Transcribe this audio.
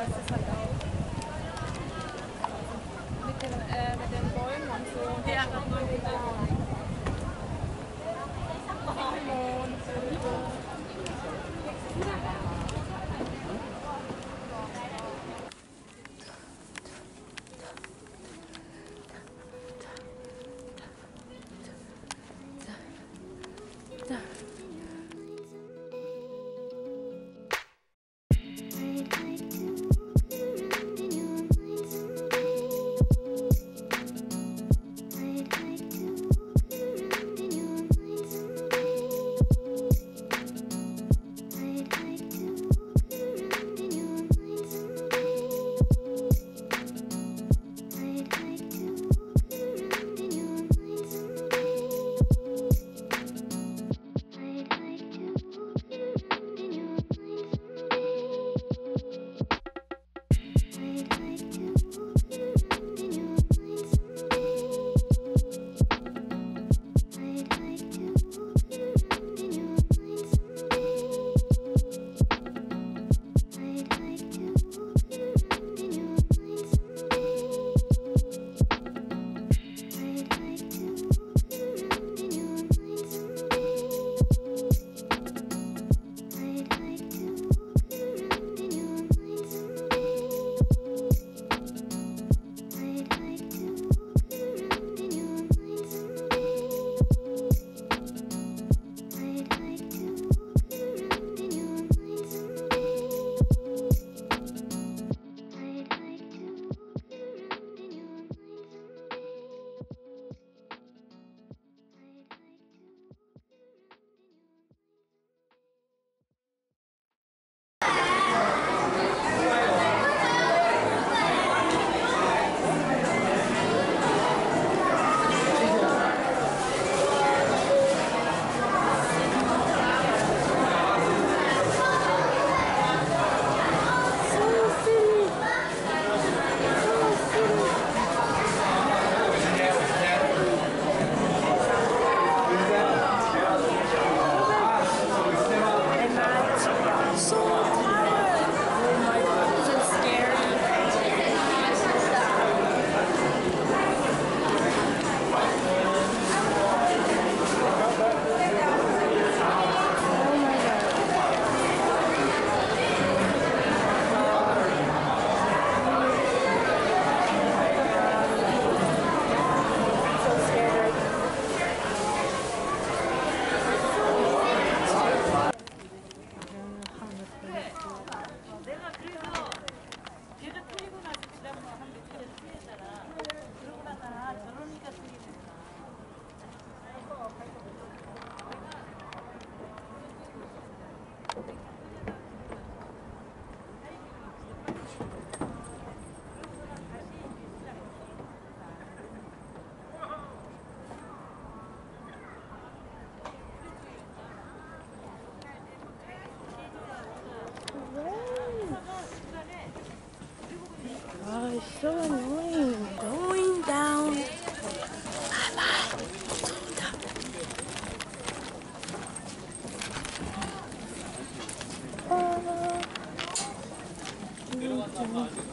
What's this like? 그걸